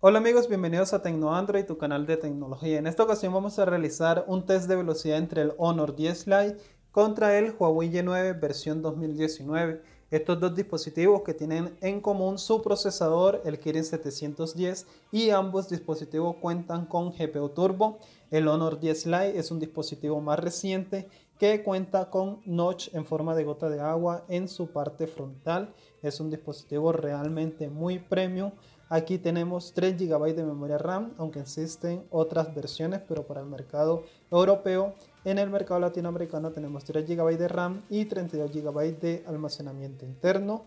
Hola amigos, bienvenidos a TecnoAndroid, tu canal de tecnología. En esta ocasión vamos a realizar un test de velocidad entre el Honor 10 Lite contra el Huawei Y9 versión 2019. Estos dos dispositivos que tienen en común su procesador, el Kirin 710, y ambos dispositivos cuentan con GPU Turbo. El Honor 10 Lite es un dispositivo más reciente que cuenta con notch en forma de gota de agua en su parte frontal. Es un dispositivo realmente muy premium Aquí tenemos 3 GB de memoria RAM, aunque existen otras versiones, pero para el mercado europeo. En el mercado latinoamericano tenemos 3 GB de RAM y 32 GB de almacenamiento interno.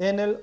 En el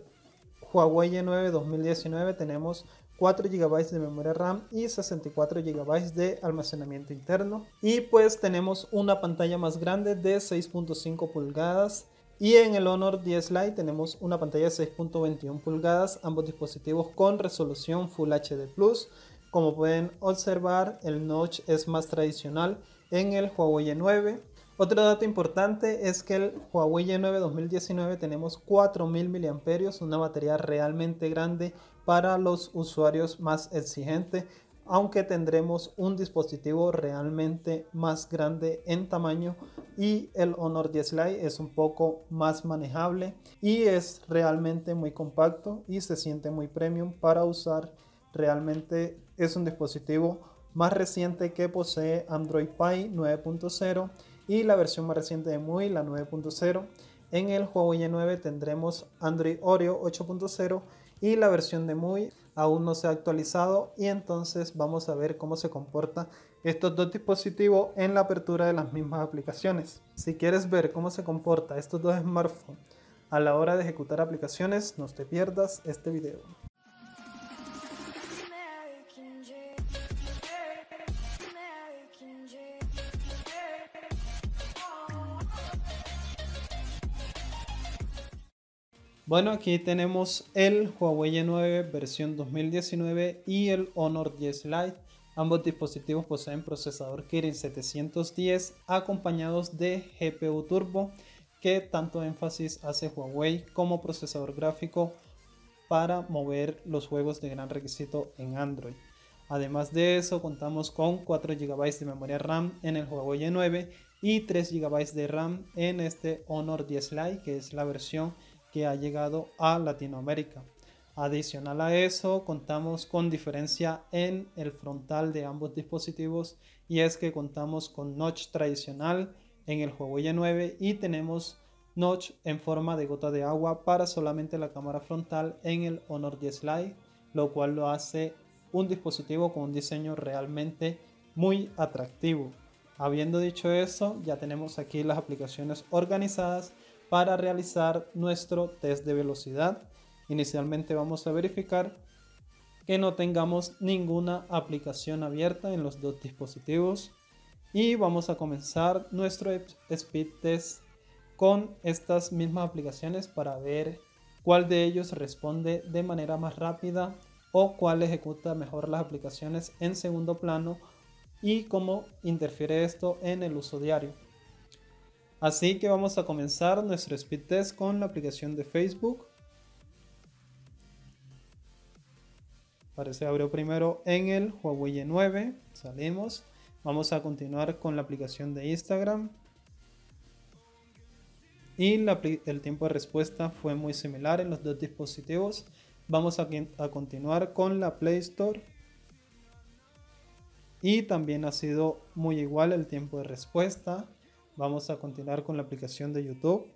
Huawei Y9 2019 tenemos 4 GB de memoria RAM y 64 GB de almacenamiento interno. Y pues tenemos una pantalla más grande de 6.5 pulgadas y en el Honor 10 Lite tenemos una pantalla de 6.21 pulgadas, ambos dispositivos con resolución Full HD Plus. Como pueden observar, el notch es más tradicional en el Huawei Y9. Otro dato importante es que el Huawei Y9 2019 tenemos 4000 mAh, una batería realmente grande para los usuarios más exigentes aunque tendremos un dispositivo realmente más grande en tamaño y el Honor 10 Lite es un poco más manejable y es realmente muy compacto y se siente muy premium para usar. Realmente es un dispositivo más reciente que posee Android Pie 9.0 y la versión más reciente de MUI, la 9.0. En el Huawei 9 tendremos Android Oreo 8.0 y la versión de MUI aún no se ha actualizado y entonces vamos a ver cómo se comporta estos dos dispositivos en la apertura de las mismas aplicaciones. Si quieres ver cómo se comporta estos dos smartphones a la hora de ejecutar aplicaciones, no te pierdas este video. Bueno, aquí tenemos el Huawei Y9 versión 2019 y el Honor 10 Lite. Ambos dispositivos poseen procesador Kirin 710 acompañados de GPU Turbo que tanto énfasis hace Huawei como procesador gráfico para mover los juegos de gran requisito en Android. Además de eso, contamos con 4 GB de memoria RAM en el Huawei Y9 y 3 GB de RAM en este Honor 10 Lite, que es la versión que ha llegado a Latinoamérica. Adicional a eso, contamos con diferencia en el frontal de ambos dispositivos y es que contamos con notch tradicional en el Huawei 9 y tenemos notch en forma de gota de agua para solamente la cámara frontal en el Honor 10 Lite, lo cual lo hace un dispositivo con un diseño realmente muy atractivo. Habiendo dicho eso, ya tenemos aquí las aplicaciones organizadas para realizar nuestro test de velocidad. Inicialmente vamos a verificar que no tengamos ninguna aplicación abierta en los dos dispositivos y vamos a comenzar nuestro speed test con estas mismas aplicaciones para ver cuál de ellos responde de manera más rápida o cuál ejecuta mejor las aplicaciones en segundo plano y cómo interfiere esto en el uso diario. Así que vamos a comenzar nuestro speed test con la aplicación de Facebook. Parece abrió primero en el Huawei 9. Salimos. Vamos a continuar con la aplicación de Instagram. Y el tiempo de respuesta fue muy similar en los dos dispositivos. Vamos a continuar con la Play Store. Y también ha sido muy igual el tiempo de respuesta. Vamos a continuar con la aplicación de YouTube.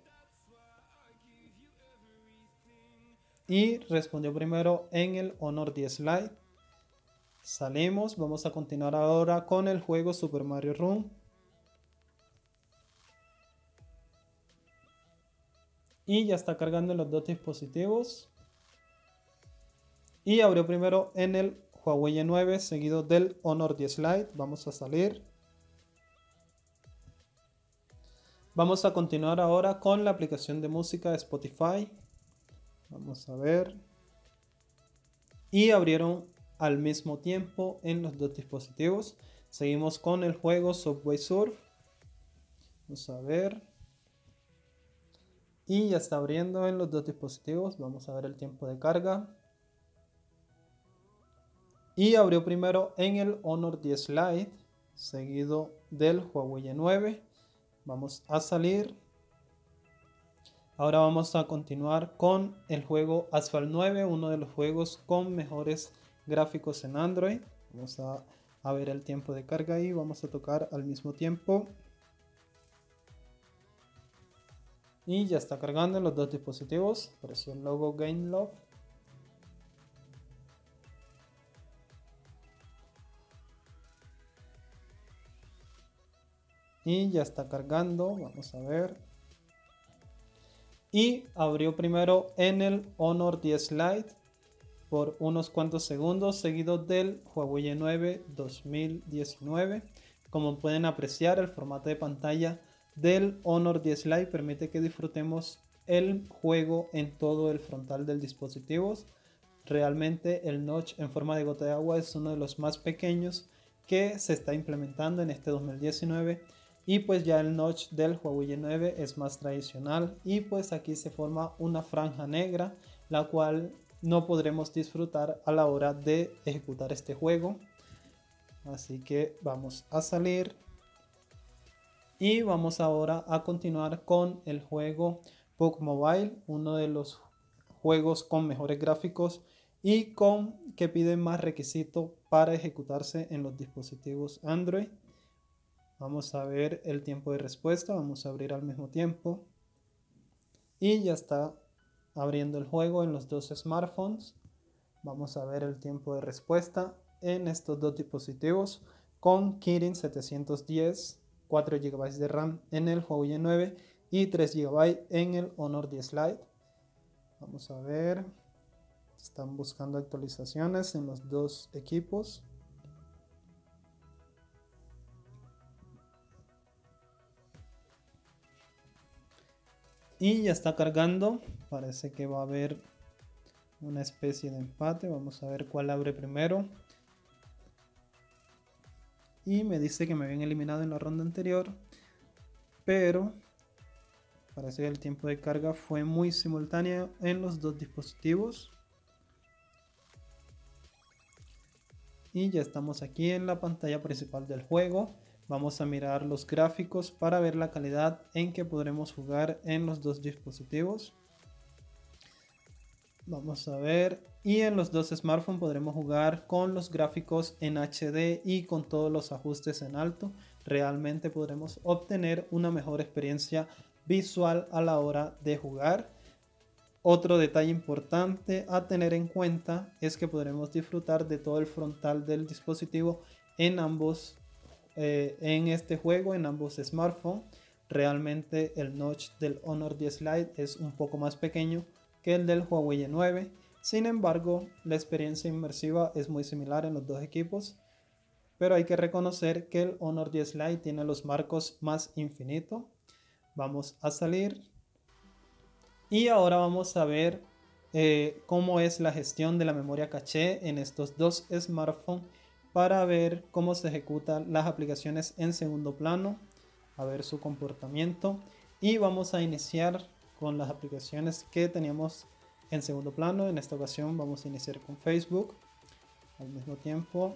Y respondió primero en el Honor 10 Lite. Salimos, vamos a continuar ahora con el juego Super Mario Run. Y ya está cargando los dos dispositivos. Y abrió primero en el Huawei 9 seguido del Honor 10 Lite. Vamos a salir. Vamos a continuar ahora con la aplicación de música de Spotify. Vamos a ver. Y abrieron al mismo tiempo en los dos dispositivos. Seguimos con el juego Subway Surf. Vamos a ver. Y ya está abriendo en los dos dispositivos. Vamos a ver el tiempo de carga. Y abrió primero en el Honor 10 Lite, seguido del Huawei 9. Vamos a salir. Ahora vamos a continuar con el juego Asphalt 9, uno de los juegos con mejores gráficos en Android. Vamos a, ver el tiempo de carga y vamos a tocar al mismo tiempo. Y ya está cargando en los dos dispositivos. Apareció el logo Game Y ya está cargando. Vamos a ver. Y abrió primero en el Honor 10 Lite por unos cuantos segundos, seguido del Huawei 9 2019. Como pueden apreciar, el formato de pantalla del Honor 10 Lite permite que disfrutemos el juego en todo el frontal del dispositivo. Realmente el notch en forma de gota de agua es uno de los más pequeños que se está implementando en este 2019 y pues ya el notch del Huawei 9 es más tradicional y pues aquí se forma una franja negra la cual no podremos disfrutar a la hora de ejecutar este juego así que vamos a salir y vamos ahora a continuar con el juego PUC Mobile, uno de los juegos con mejores gráficos y con que piden más requisito para ejecutarse en los dispositivos Android. Vamos a ver el tiempo de respuesta, vamos a abrir al mismo tiempo. Y ya está abriendo el juego en los dos smartphones. Vamos a ver el tiempo de respuesta en estos dos dispositivos con Kirin 710 4 GB de RAM en el Huawei 9 y 3 GB en el Honor 10 Lite. Vamos a ver. Están buscando actualizaciones en los dos equipos. Y ya está cargando. Parece que va a haber una especie de empate. Vamos a ver cuál abre primero y me dice que me habían eliminado en la ronda anterior pero parece que el tiempo de carga fue muy simultáneo en los dos dispositivos y ya estamos aquí en la pantalla principal del juego vamos a mirar los gráficos para ver la calidad en que podremos jugar en los dos dispositivos Vamos a ver. Y en los dos smartphones podremos jugar con los gráficos en HD y con todos los ajustes en alto. Realmente podremos obtener una mejor experiencia visual a la hora de jugar. Otro detalle importante a tener en cuenta es que podremos disfrutar de todo el frontal del dispositivo en ambos eh, en este juego en ambos smartphones. Realmente el notch del Honor 10 Lite es un poco más pequeño que el del Huawei 9. Sin embargo, la experiencia inmersiva es muy similar en los dos equipos, pero hay que reconocer que el Honor 10 Lite tiene los marcos más infinito. Vamos a salir y ahora vamos a ver eh, cómo es la gestión de la memoria caché en estos dos smartphones para ver cómo se ejecutan las aplicaciones en segundo plano, a ver su comportamiento y vamos a iniciar con las aplicaciones que teníamos en segundo plano. En esta ocasión vamos a iniciar con Facebook al mismo tiempo.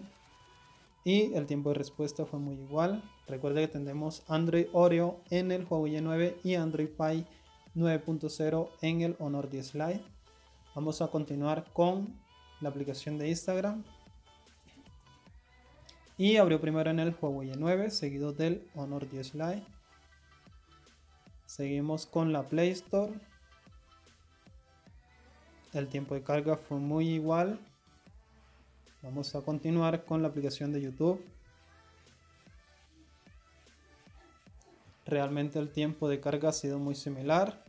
Y el tiempo de respuesta fue muy igual. Recuerde que tenemos Android Oreo en el Huawei 9 y Android Pie 9.0 en el Honor 10 Lite. Vamos a continuar con la aplicación de Instagram. Y abrió primero en el Huawei 9, seguido del Honor 10 Lite. Seguimos con la Play Store. El tiempo de carga fue muy igual. Vamos a continuar con la aplicación de YouTube. Realmente el tiempo de carga ha sido muy similar.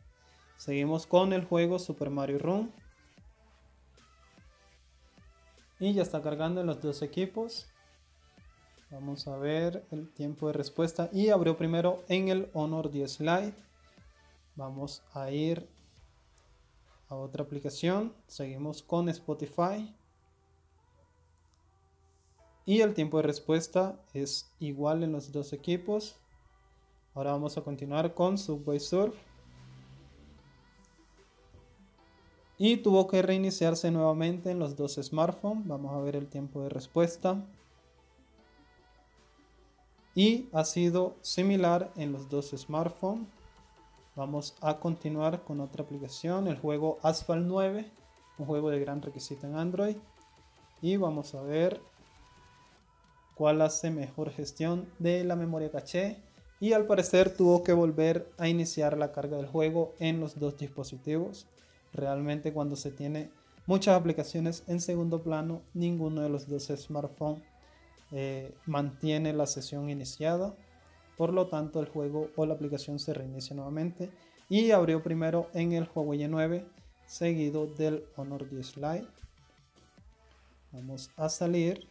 Seguimos con el juego Super Mario Run. Y ya está cargando en los dos equipos. Vamos a ver el tiempo de respuesta. Y abrió primero en el Honor 10 Lite. Vamos a ir a otra aplicación. Seguimos con Spotify. Y el tiempo de respuesta es igual en los dos equipos. Ahora vamos a continuar con Subway Surf. y tuvo que reiniciarse nuevamente en los dos smartphones. Vamos a ver el tiempo de respuesta. Y ha sido similar en los dos smartphones. Vamos a continuar con otra aplicación, el juego Asphalt 9, un juego de gran requisito en Android. Y vamos a ver cuál hace mejor gestión de la memoria caché. Y al parecer tuvo que volver a iniciar la carga del juego en los dos dispositivos. Realmente cuando se tiene muchas aplicaciones en segundo plano, ninguno de los dos smartphones eh, mantiene la sesión iniciada. Por lo tanto, el juego o la aplicación se reinicia nuevamente y abrió primero en el Huawei 9 seguido del Honor 10 Lite. Vamos a salir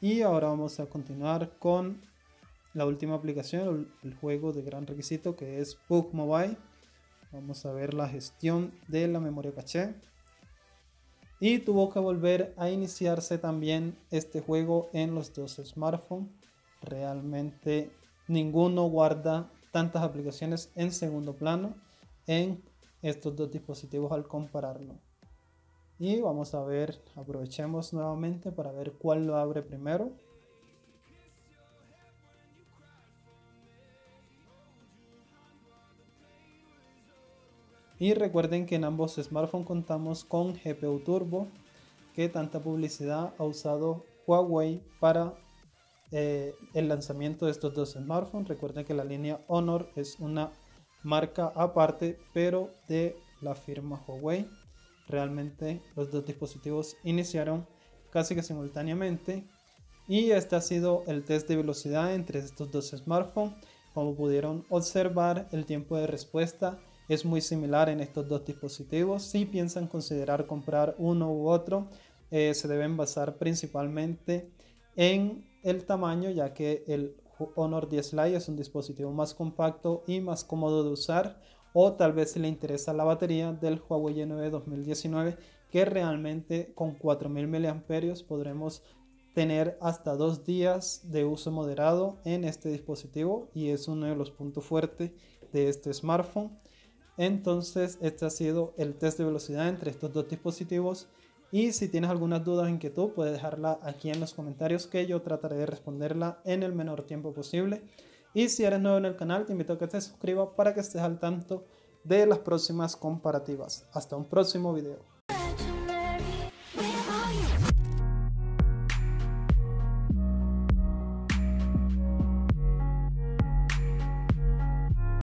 y ahora vamos a continuar con la última aplicación, el juego de gran requisito que es PUBG Mobile. Vamos a ver la gestión de la memoria caché. Y tuvo que volver a iniciarse también este juego en los dos smartphones. Realmente ninguno guarda tantas aplicaciones en segundo plano en estos dos dispositivos al compararlo. Y vamos a ver, aprovechemos nuevamente para ver cuál lo abre primero. Y recuerden que en ambos smartphones contamos con GPU Turbo, que tanta publicidad ha usado Huawei para eh, el lanzamiento de estos dos smartphones. Recuerden que la línea Honor es una marca aparte, pero de la firma Huawei. Realmente los dos dispositivos iniciaron casi que simultáneamente. Y este ha sido el test de velocidad entre estos dos smartphones. Como pudieron observar, el tiempo de respuesta es muy similar en estos dos dispositivos. Si piensan considerar comprar uno u otro, eh, se deben basar principalmente en el tamaño, ya que el Honor 10 Lite es un dispositivo más compacto y más cómodo de usar. O tal vez si le interesa la batería del Huawei Y9 2019, que realmente con 4000 mAh podremos tener hasta dos días de uso moderado en este dispositivo y es uno de los puntos fuertes de este smartphone. Entonces, este ha sido el test de velocidad entre estos dos dispositivos. Y si tienes algunas dudas o inquietud, puedes dejarla aquí en los comentarios que yo trataré de responderla en el menor tiempo posible. Y si eres nuevo en el canal, te invito a que te suscribas para que estés al tanto de las próximas comparativas. Hasta un próximo video.